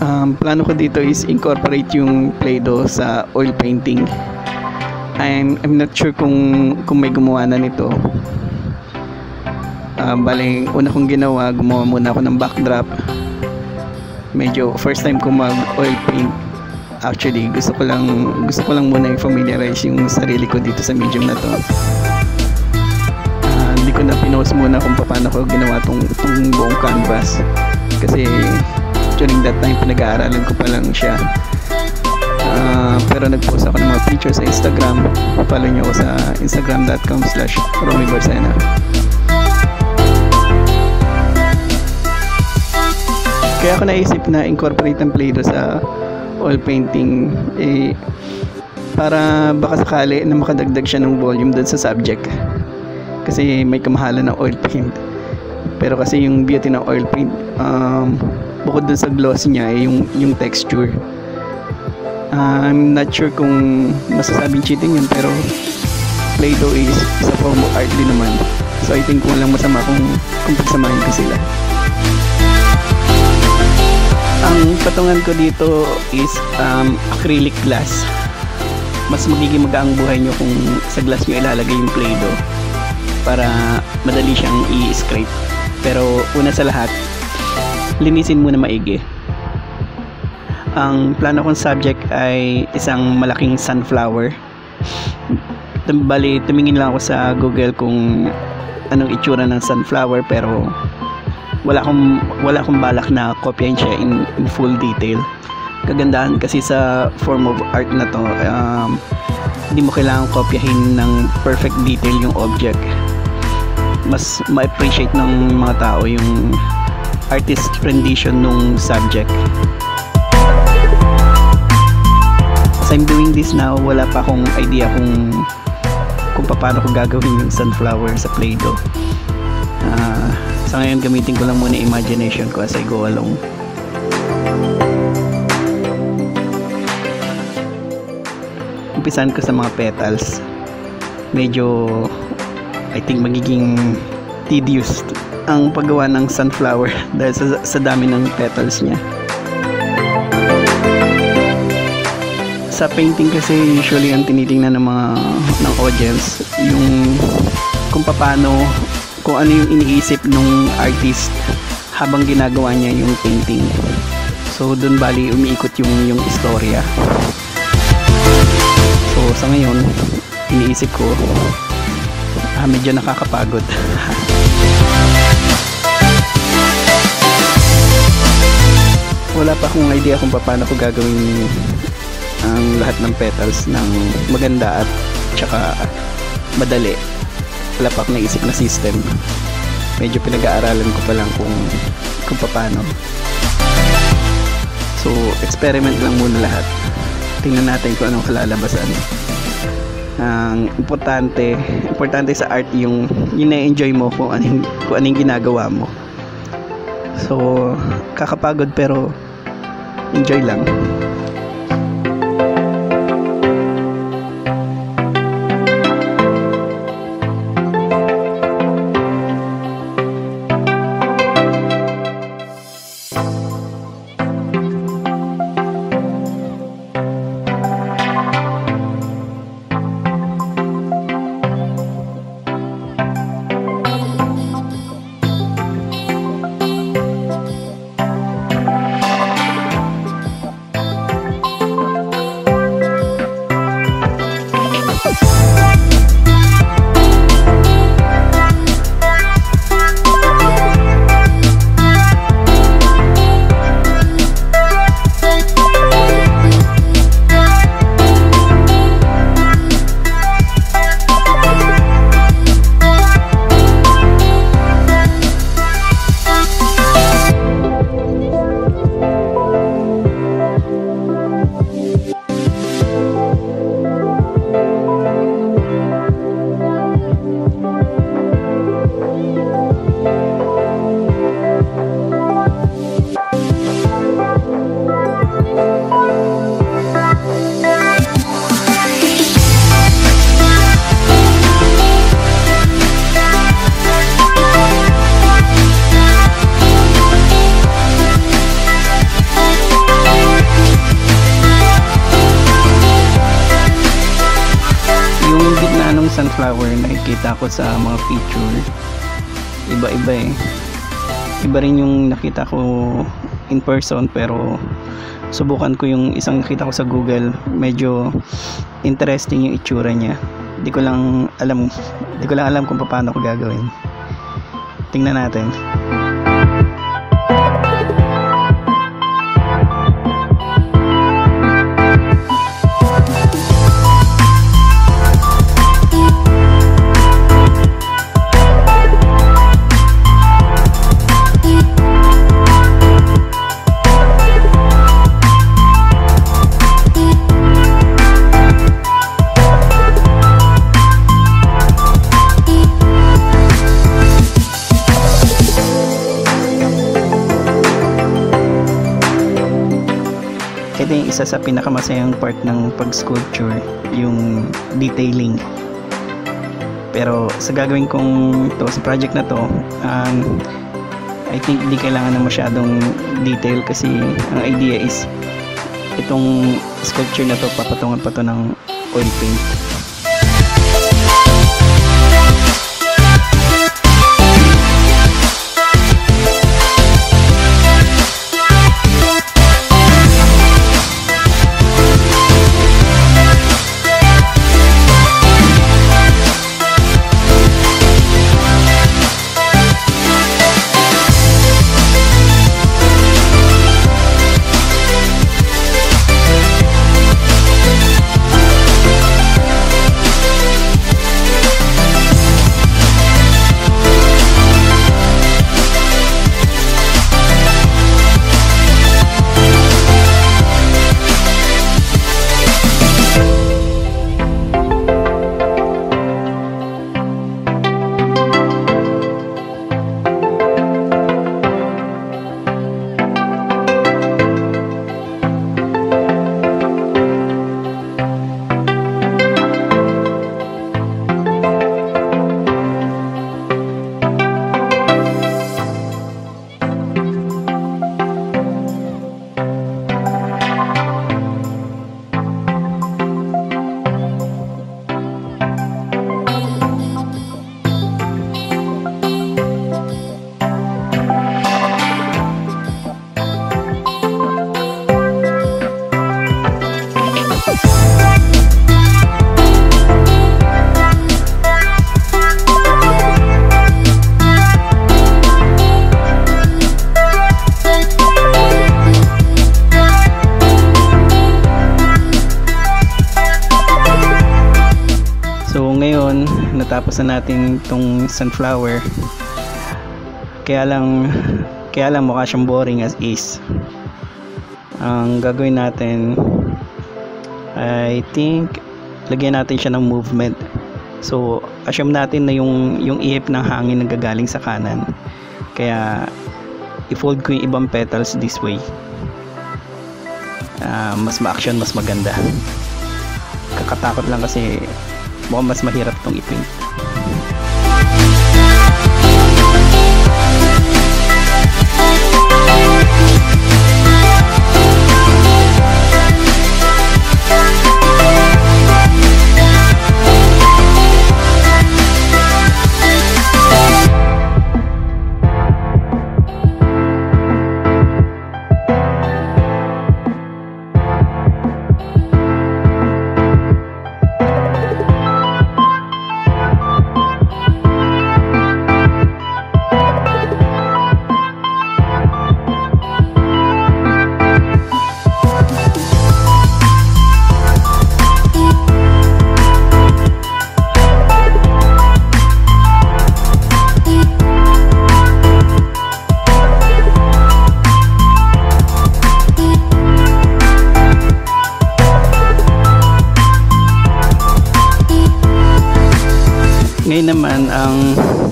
um, plano ko dito is incorporate yung Play-Doh sa oil painting. I'm, I'm not sure kung, kung may gumawa na nito. Uh, bale, una kong ginawa, gumawa muna ako ng backdrop. Medyo first time ko mag oil paint. Actually, gusto ko lang gusto ko lang muna i-familiarize yung sarili ko dito sa medium na to. Uh, hindi ko na pinost muna kung paano ko ginawa tong, tong buong canvas. Kasi during that time pinag-aaralan ko pa lang siya. Uh, pero nag-post ako ng mga pictures sa Instagram. Follow nyo ako sa instagram.com slash Romy Barsena kaya ako naisip na incorporate ang Play-Doh sa oil painting eh, para baka sakali na makadagdag siya ng volume doon sa subject. Kasi may kamahalan ng oil paint. Pero kasi yung beauty ng oil paint um, bukod dun sa gloss niya eh, yung, yung texture. Uh, I'm not sure kung masasabing cheating yun pero Play-Doh is isa form of art din naman. So I think walang masama kung, kung pagsamahin ko sila. Ang patungan ko dito is um, acrylic glass. Mas magiging magaang buhay nyo kung sa glass nyo ilalagay yung Play-Doh para madali siyang i-scrape. Pero una sa lahat linisin muna maigi. Ang plano kong subject ay isang malaking sunflower. Bali, tumingin lang ako sa Google kung anong itsura ng sunflower pero wala akong wala akong balak na kopyahin siya in, in full detail. Kagandahan kasi sa form of art na to, um, hindi mo kailangan kopyahin ng perfect detail yung object. Mas ma-appreciate ng mga tao yung artist rendition nung subject. As I'm doing this now, wala pa akong idea kung kung paano ko gagawin yung sunflower sa Play-Doh. Uh, sa ngayon, gamitin ko lang muna imagination ko as I go along. Umpisan ko sa mga petals. Medyo, I think magiging tedious ang paggawa ng sunflower dahil sa, sa dami ng petals niya. Sa painting kasi usually ang tinitingnan ng mga ng audience yung kung paano kung ano yung iniisip ng artist habang ginagawa niya yung painting. So doon bali umiikot yung yung istorya. So sa ngayon iniisip ko ah, medyo nakakapagod. wala pa akong idea kung paano ko gagawin ang lahat ng petals ng maganda at tsaka madali. Wala pa akong na system. Medyo pinag-aaralan ko pa lang kung kung paano. So experiment lang muna lahat. Tingnan natin kung anong kalalabasan. Ang importante importante sa art yung yung na-enjoy mo kung anong, kung anong ginagawa mo. So kakapagod pero enjoy lang sunflower nakikita ko sa mga picture. Iba-iba eh. Iba rin yung nakita ko in person pero subukan ko yung isang nakita ko sa google. Medyo interesting yung itsura niya. Hindi ko lang alam hindi ko lang alam kung paano ko gagawin. Tingnan natin isa sa pinakamasayang part ng pag-sculpture, yung detailing. Pero sa gagawin kong to, sa project na to, um, I think hindi kailangan na masyadong detail kasi ang idea is itong sculpture na to papatungan pa to ng oil paint. Ngayon, natapos na natin tong sunflower. Kaya lang kaya lang mukha siyang boring as is. Ang gagawin natin I think lagyan natin siya ng movement. So assume natin na yung yung ihip ng hangin nagagaling sa kanan. Kaya i-fold ko yung ibang petals this way. Ah, mas ma-action, mas maganda. Kakatakot lang kasi mukhang mas mahirap itong i-paint.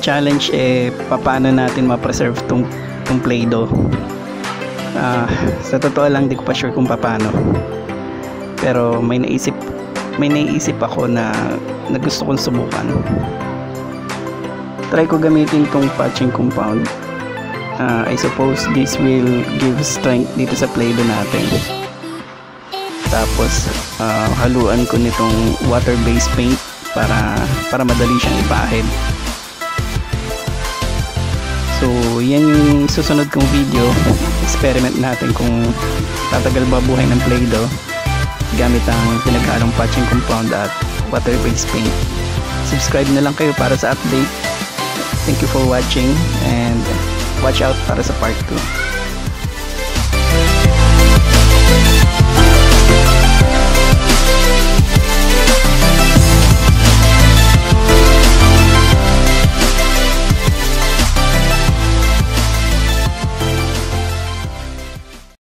Challenge eh, paano natin ma-preserve tong, tong Play-Doh. Ah, sa totoo lang, di ko pa sure kung paano. Pero may naisip, may naisip ako na, na gusto kong subukan. Try ko gamitin tong patching compound. Ah, I suppose this will give strength dito sa Play-Doh natin. Tapos, ah, haluan ko nitong water-based paint para para madali siyang ipahid so yan yung susunod kong video. Experiment natin kung tatagal ba buhay ng Play-Doh gamit ang pinaghalong patching compound at water-based paint. Subscribe na lang kayo para sa update. Thank you for watching and watch out para sa part 2